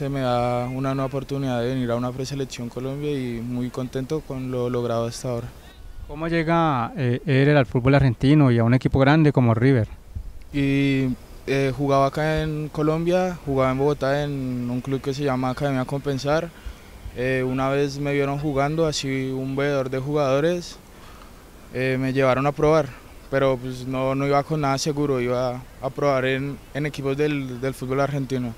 se me da una nueva oportunidad de venir a una preselección Colombia y muy contento con lo logrado hasta ahora. ¿Cómo llega eh, Eder al fútbol argentino y a un equipo grande como River? Y eh, jugaba acá en Colombia, jugaba en Bogotá en un club que se llama Academia Compensar. Eh, una vez me vieron jugando, así un veedor de jugadores, eh, me llevaron a probar, pero pues no, no iba con nada seguro, iba a probar en, en equipos del, del, fútbol argentino.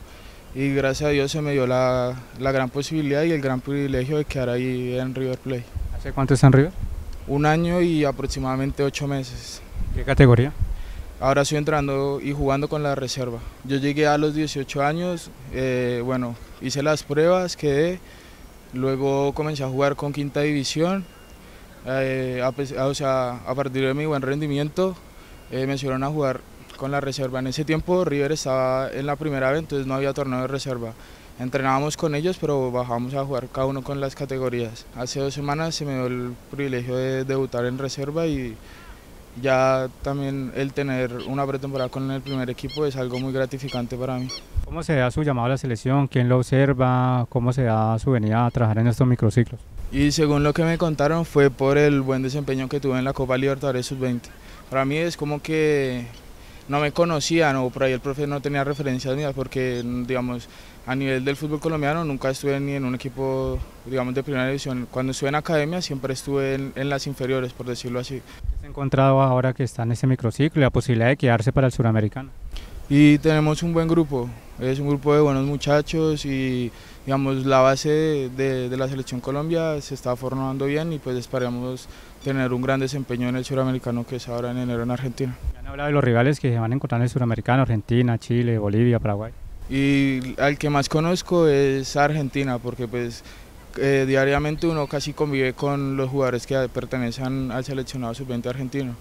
Y gracias a Dios se me dio la, la, gran posibilidad y el gran privilegio de quedar ahí en River Plate. ¿Hace cuánto está en River? Un año y aproximadamente ocho meses. ¿Qué categoría? Ahora estoy entrando y jugando con la reserva. Yo llegué a los 18 años, eh, bueno, hice las pruebas, quedé, luego comencé a jugar con quinta división, eh, a, o sea, a partir de mi buen rendimiento eh, me hicieron a jugar con la reserva. En ese tiempo River estaba en la primera vez, entonces no había torneo de reserva. Entrenábamos con ellos, pero bajábamos a jugar cada uno con las categorías. Hace dos semanas se me dio el privilegio de debutar en reserva y ya también el tener una pretemporada con el primer equipo es algo muy gratificante para mí. ¿Cómo se da su llamado a la selección? ¿Quién lo observa? ¿Cómo se da su venida a trabajar en estos microciclos? Y según lo que me contaron fue por el buen desempeño que tuve en la Copa Libertadores Sub-20. Para mí es como que no me conocían o por ahí el profe no tenía referencias mías porque, digamos, a nivel del fútbol colombiano nunca estuve ni en un equipo, digamos, de primera división. Cuando estuve en academia siempre estuve en, en las inferiores, por decirlo así. ¿Qué se ha encontrado ahora que está en este microciclo y la posibilidad de quedarse para el suramericano? Y tenemos un buen grupo, es un grupo de buenos muchachos y digamos la base de, de, de la selección Colombia se está formando bien y pues esperamos tener un gran desempeño en el suramericano que es ahora en enero en Argentina. Han hablado de los rivales que se van a encontrar en el suramericano, Argentina, Chile, Bolivia, Paraguay. Y al que más conozco es Argentina porque pues eh, diariamente uno casi convive con los jugadores que pertenecen al seleccionado sub-20 argentino.